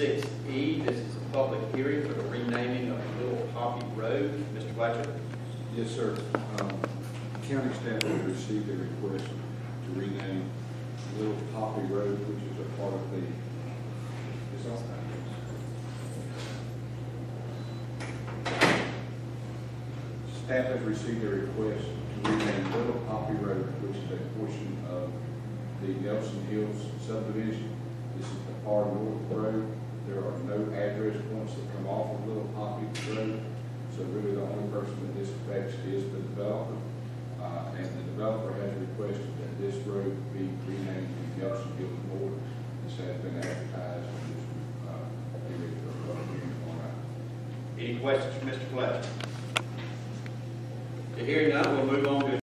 Six E, this is a public hearing for the renaming of Little Poppy Road. Mr. Fletcher? Yes, sir. Um, County staff has received a request to rename Little Poppy Road, which is a part of the, it's Staff has received a request to rename Little Poppy Road, which is a portion of the Nelson Hills subdivision. This is the far north road. There are no address points that come off of Little Poppy Road. So really the only person that this affects is the developer. Uh, and the developer has requested that this road be renamed to Nelson Hills Board. This has been advertised and this, uh, be ready for a public hearing on. Any questions for Mr. Fletcher? To hearing none, we'll move on to